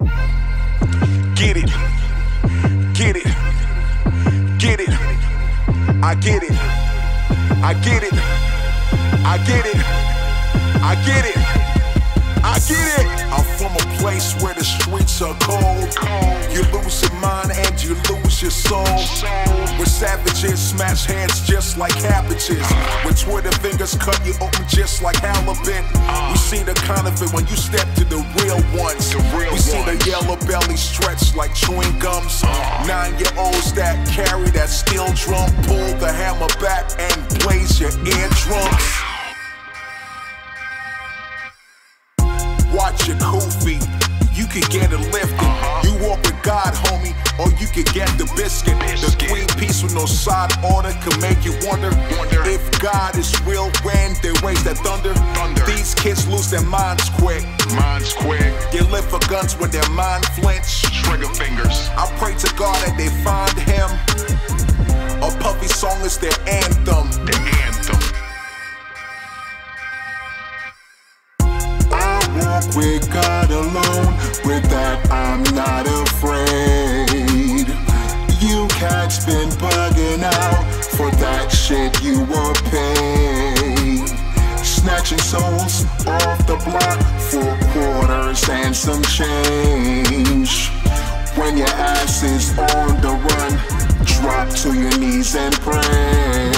Get it. Get it. Get it. I get it. I get it. I get it. I get it. I get it. I'm from a place where the streets are cold. You lose your mind and you lose your soul. Where savages smash heads just like cabbages. With Twitter fingers cut you open just like halibut. We see the counterfeit when you step to the real ones. we see the yellow belly stretch like chewing gums. Nine year olds that carry that steel drum. Pull the hammer back and blaze your eardrums. Watch your koofy. You can get it lifted. You can get the biscuit. The queen piece with no side order can make you wonder, if God is real when they raise that thunder. These kids lose their minds quick. Minds quick, They live for guns when their mind flinch. trigger fingers. I pray to God that they find him. A puppy song is their anthem. The anthem. I walk with God alone. With that, I'm not afraid. Shit, you were paid. Snatching souls off the block for quarters and some change. When your ass is on the run, drop to your knees and pray.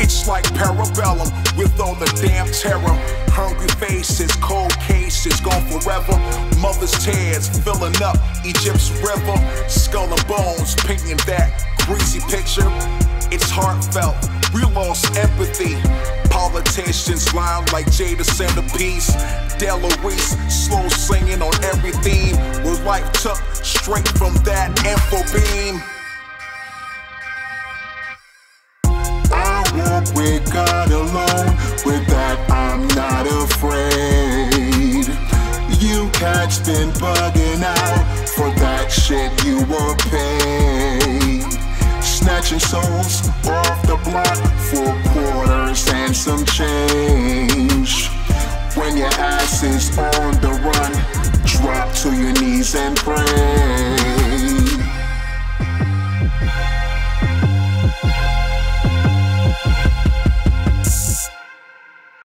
It's like parabellum with all the damn terror. Hungry faces, cold cases, gone forever. Mother's tears filling up Egypt's river. Skull and bones painting that greasy picture. It's heartfelt. We lost empathy. Politicians lying like Jada Centerpiece. Della Reese, slow singing on every theme. With life took straight from that info beam. I walk with God Cats been bugging out. For that shit, you were paid. Snatching souls off the block for quarters and some change. When your ass is on the run, drop to your knees and pray.